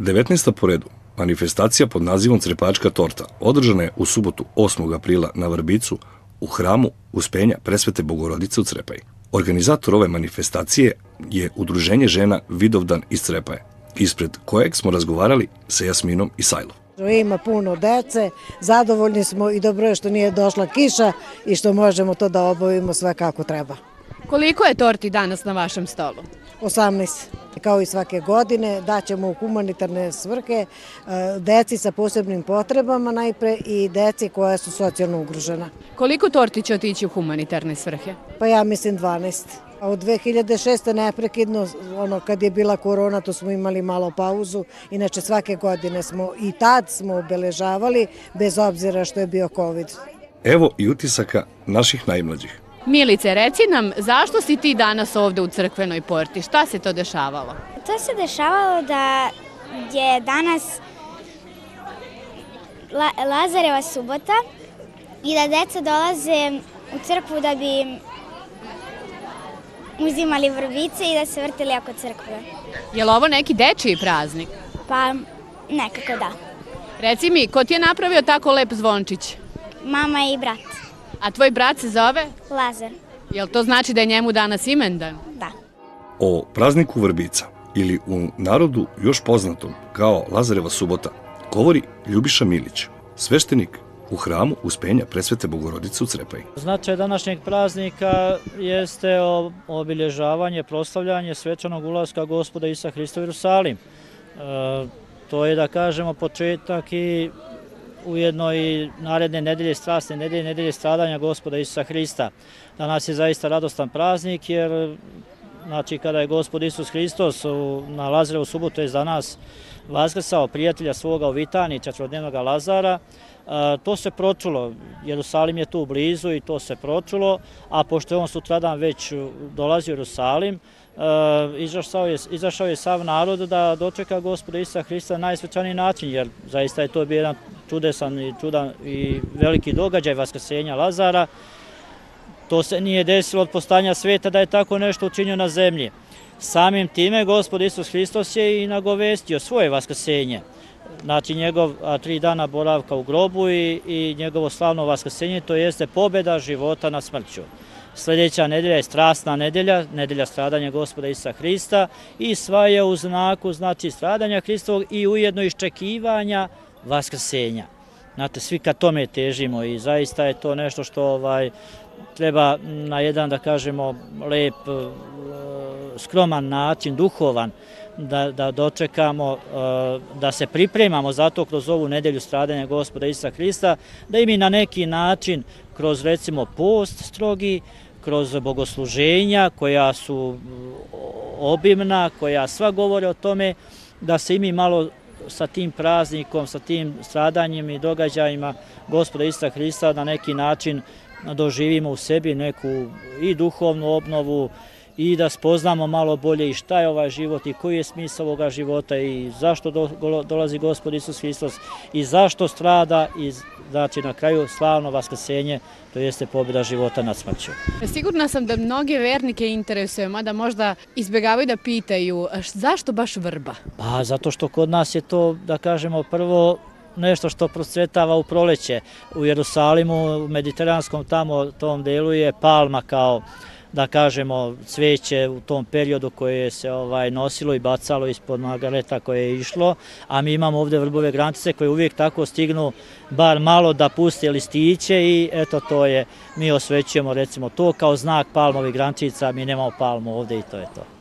19. po redu, manifestacija pod nazivom Crepačka torta održana je u subotu 8. aprila na Vrbicu u hramu Uspenja Presvete Bogorodice u Crepaj. Organizator ove manifestacije je Udruženje žena Vidovdan iz Crepaje, ispred kojeg smo razgovarali sa Jasminom i Sajlom. Ima puno dece, zadovoljni smo i dobro je što nije došla kiša i što možemo to da obavimo sve kako treba. Koliko je torti danas na vašem stolu? 18. Kao i svake godine daćemo u humanitarne svrhe e, deci sa posebnim potrebama najpre i deci koja su socijalno ugružena. Koliko torti će otići u humanitarne svrhe? Pa ja mislim 12. A od 2006. neprekidno, ono, kad je bila korona, to smo imali malo pauzu. Inače, svake godine smo i tad smo obeležavali, bez obzira što je bio COVID. Evo i utisaka naših najmlađih. Milice, reci nam, zašto si ti danas ovde u crkvenoj porti? Šta se to dešavalo? To se dešavalo da je danas Lazareva subota i da deca dolaze u crkvu da bi uzimali vrbice i da se vrtili oko crkve. Je li ovo neki dečiji praznik? Pa, nekako da. Reci mi, ko ti je napravio tako lep zvončić? Mama i brat. A tvoj brat se zove? Lazar. Jel to znači da je njemu danas imendan? Da. O prazniku Vrbica, ili u narodu još poznatom kao Lazareva subota, govori Ljubiša Milić, sveštenik u hramu Uspenja Presvete Bogorodice u Crepaj. Značaj današnjeg praznika jeste obilježavanje, proslavljanje svečanog ulaska gospoda Isa Hrista u Jerusalim. E, to je, da kažemo, početak i ujedno i naredne nedelje, strasne nedelje, nedelje stradanja gospoda Isusa Hrista. Danas je zaista radostan praznik jer znači, kada je gospod Isus Hristos na Lazarevu subotu je za nas vazgrsao prijatelja svoga u Vitani, četvodnevnog Lazara, to se pročulo. Jerusalim je tu blizu i to se pročulo, a pošto je on sutradan već dolazi u Jerusalim, izašao je, izašao je sav narod da dočeka gospoda Isusa Hrista na najsvećaniji način, jer zaista je to bio jedan čudesan i, čudan i veliki događaj Vaskrsenja Lazara. To se nije desilo od postanja sveta da je tako nešto učinio na zemlji. Samim time gospod Isus Hristos je i nagovestio svoje Vaskrsenje. Znači njegov tri dana boravka u grobu i, i njegovo slavno Vaskrsenje, to jeste pobjeda života na smrću. Sljedeća nedelja je strastna nedelja, nedelja stradanja gospoda Isa Hrista i sva je u znaku znači stradanja Hristovog i ujedno iščekivanja vaskrsenja. Znate, svi ka tome težimo i zaista je to nešto što ovaj treba na jedan, da kažemo, lep, eh, skroman način, duhovan, da, da dočekamo, eh, da se pripremamo za to kroz ovu nedelju stradanja gospoda Isa Hrista, da i mi na neki način, kroz recimo post strogi, kroz bogosluženja koja su eh, obimna, koja sva govore o tome, da se i mi malo sa tim praznikom, sa tim stradanjem i događajima gospoda Ista Hrista na neki način doživimo u sebi neku i duhovnu obnovu i da spoznamo malo bolje i šta je ovaj život i koji je smisao ovoga života i zašto dolazi gospod Isus Hristos i zašto strada i znači na kraju slavno vaskrsenje, to jeste pobjeda života nad smrću. Sigurna sam da mnoge vernike interesuje, mada možda izbjegavaju da pitaju zašto baš vrba? Pa zato što kod nas je to, da kažemo, prvo nešto što procvetava u proleće. U Jerusalimu, u mediteranskom tamo tom delu je palma kao da kažemo cveće u tom periodu koje se ovaj nosilo i bacalo ispod magareta koje je išlo, a mi imamo ovdje vrbove grantice koje uvijek tako stignu bar malo da puste listiće i eto to je, mi osvećujemo recimo to kao znak palmovih grantica, mi nemamo palmu ovdje i to je to.